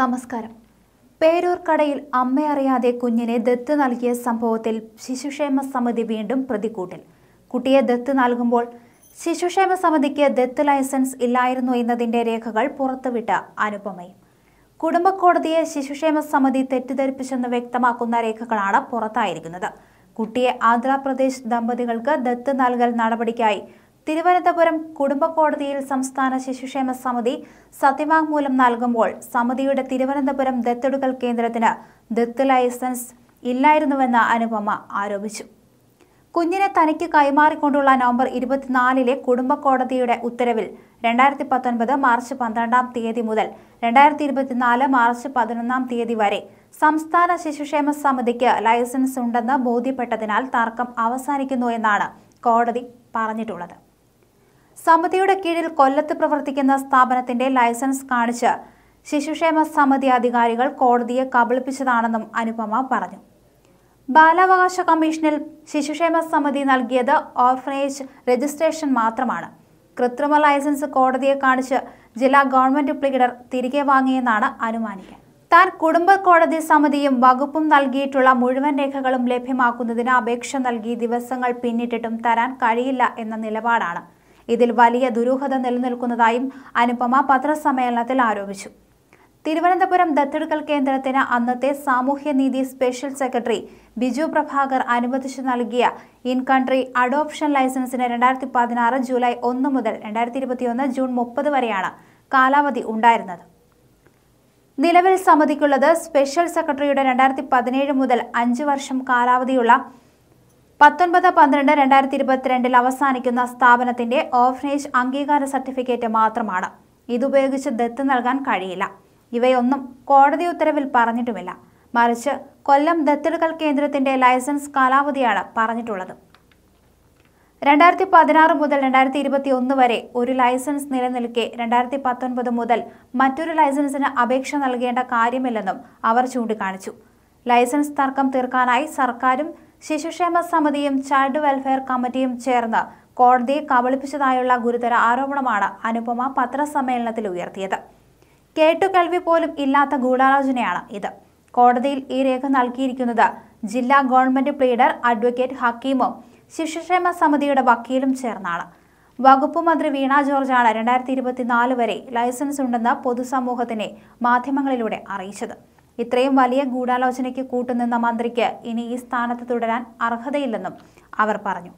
നമസ്കാരം. പേരൂർ കടയിൽ അമ്മയറിയാതെ കുഞ്ഞിനെ ദത്ത് നൽകിയ സംഭവത്തിൽ ശിശുക്ഷേമ സമിതി വീണ്ടും പ്രതികൂട്ടിൽ. കുട്ടിയെ ദത്ത് നൽകുമ്പോൾ ശിശുക്ഷേമ സമിതിക്ക് ദത്ത് ലൈസൻസ് ഇല്ലായിരുന്നു എന്നതിന്റെ രേഖകൾ പുറത്തുവിട്ട അനുപമയും. കുടുംബക്കോടതിയെ ശിശുക്ഷേമ സമിതി തെറ്റിദ്ധരിപ്പിച്ചെന്ന് വ്യക്തമാക്കുന്ന രേഖകളാണ് പുറത്തായിരിക്കുന്നത്. കുട്ടിയെ ആന്ധ്രാപ്രദേശ് ദമ്പതികൾക്ക് ദത്ത് നൽകൽ നടപടിക്കായി തിരുവനന്തപുരം കുടുംബ കോടതിയിൽ സംസ്ഥാന ശിശുക്ഷേമ സമിതി സത്യവാങ്മൂലം നൽകുമ്പോൾ സമിതിയുടെ തിരുവനന്തപുരം ദത്തെടുക്കൽ കേന്ദ്രത്തിന് ദത്ത് ലൈസൻസ് ഇല്ലായിരുന്നുവെന്ന് അനുപമ ആരോപിച്ചു. കുഞ്ഞിനെ തനിക്ക് കൈമാറിക്കൊണ്ടുള്ള നവംബർ ഇരുപത്തിനാലിലെ കുടുംബ കോടതിയുടെ ഉത്തരവിൽ രണ്ടായിരത്തി പത്തൊൻപത് മാർച്ച് പന്ത്രണ്ടാം തീയതി മുതൽ രണ്ടായിരത്തി ഇരുപത്തിനാല് മാർച്ച് പതിനൊന്നാം തീയതി വരെ സംസ്ഥാന ശിശുക്ഷേമ സമിതിക്ക് ലൈസൻസ് ഉണ്ടെന്ന് ബോധ്യപ്പെട്ടതിനാൽ തർക്കം അവസാനിക്കുന്നു എന്നാണ് കോടതി പറഞ്ഞിട്ടുള്ളത്. സമിതിയുടെ കീഴിൽ കൊല്ലത്ത് പ്രവർത്തിക്കുന്ന സ്ഥാപനത്തിന്റെ ലൈസൻസ് കാണിച്ച് ശിശുക്ഷേമ സമിതി അധികാരികൾ കോടതിയെ കബളിപ്പിച്ചതാണെന്നും അനുപമ പറഞ്ഞു. ബാലാവകാശ കമ്മീഷനിൽ ശിശുക്ഷേമ സമിതി നൽകിയത് ഓർഫനേജ് രജിസ്ട്രേഷൻ മാത്രമാണ്. കൃത്രിമ ലൈസൻസ് കോടതിയെ കാണിച്ച് ജില്ലാ ഗവൺമെന്റ് പ്ലീഡർ തിരികെ വാങ്ങിയെന്നാണ് അനുമാനിക്കാൻ താൻ കുടുംബ കോടതി സമിതിയും വകുപ്പും നൽകിയിട്ടുള്ള മുഴുവൻ രേഖകളും ലഭ്യമാക്കുന്നതിന് അപേക്ഷ നൽകി ദിവസങ്ങൾ പിന്നിട്ടിട്ടും തരാൻ കഴിയില്ല എന്ന നിലപാടാണ് ഇതിൽ വലിയ ദുരൂഹത നിലനിൽക്കുന്നതായും അനുപമ പത്രസമ്മേളനത്തിൽ ആരോപിച്ചു. തിരുവനന്തപുരം ദത്തെടുക്കൽ കേന്ദ്രത്തിന് അന്നത്തെ സാമൂഹ്യനീതി സ്പെഷ്യൽ സെക്രട്ടറി ബിജു പ്രഭാകർ അനുവദിച്ചു നൽകിയ ഇൻ കൺട്രി അഡോപ്ഷൻ ലൈസൻസിന് രണ്ടായിരത്തി പതിനാറ് ജൂലൈ ഒന്ന് മുതൽ രണ്ടായിരത്തി ഇരുപത്തിയൊന്ന് ജൂൺ മുപ്പത് വരെയാണ് കാലാവധി ഉണ്ടായിരുന്നത്. നിലവിൽ സമിതിക്കുള്ളത് സ്പെഷ്യൽ സെക്രട്ടറിയുടെ രണ്ടായിരത്തി പതിനേഴ് മുതൽ അഞ്ച് വർഷം കാലാവധിയുള്ള പത്തൊൻപത് പന്ത്രണ്ട് രണ്ടായിരത്തി ഇരുപത്തിരണ്ടിൽ അവസാനിക്കുന്ന സ്ഥാപനത്തിന്റെ ഓഫനേജ് അംഗീകാര സർട്ടിഫിക്കറ്റ് മാത്രമാണ്. ഇതുപയോഗിച്ച് ദത്ത് നൽകാൻ കഴിയില്ല. ഇവയൊന്നും കോടതി ഉത്തരവിൽ പറഞ്ഞിട്ടുമില്ല. മറിച്ച് കൊല്ലം ദത്തെടുക്കൽ കേന്ദ്രത്തിന്റെ ലൈസൻസ് കാലാവധിയാണ് പറഞ്ഞിട്ടുള്ളത്. രണ്ടായിരത്തി പതിനാറ് മുതൽ രണ്ടായിരത്തി ഇരുപത്തി ഒന്ന് വരെ ഒരു ലൈസൻസ് നിലനിൽക്കെ രണ്ടായിരത്തി പത്തൊൻപത് മുതൽ മറ്റൊരു ലൈസൻസിന് അപേക്ഷ നൽകേണ്ട കാര്യമില്ലെന്നും അവർ ചൂണ്ടിക്കാണിച്ചു. ലൈസൻസ് തർക്കം തീർക്കാനായി സർക്കാരും ശിശുക്ഷേമ സമിതിയും ചൈൽഡ് വെൽഫെയർ കമ്മിറ്റിയും ചേർന്ന് കോടതിയെ കബളിപ്പിച്ചതായുള്ള ഗുരുതര ആരോപണമാണ് അനുപമ പത്രസമ്മേളനത്തിൽ ഉയർത്തിയത്. കേട്ടുകേൾവി പോലും ഇല്ലാത്ത ഗൂഢാലോചനയാണ് ഇത്. കോടതിയിൽ ഈ രേഖ നൽകിയിരിക്കുന്നത് ജില്ലാ ഗവൺമെന്റ് പ്ലീഡർ അഡ്വക്കേറ്റ് ഹക്കീമും ശിശുക്ഷേമ സമിതിയുടെ വക്കീലും ചേർന്നാണ്. വകുപ്പ് മന്ത്രി വീണ ജോർജാണ് രണ്ടായിരത്തി ഇരുപത്തിനാല് വരെ ലൈസൻസ് ഉണ്ടെന്ന് പൊതുസമൂഹത്തിനെ മാധ്യമങ്ങളിലൂടെ അറിയിച്ചത്. ഇത്രയും വലിയ ഗൂഢാലോചനയ്ക്ക് കൂട്ടുനിന്ന മന്ത്രിക്ക് ഇനി ഈ സ്ഥാനത്ത് തുടരാൻ അർഹതയില്ലെന്നും അവർ പറഞ്ഞു.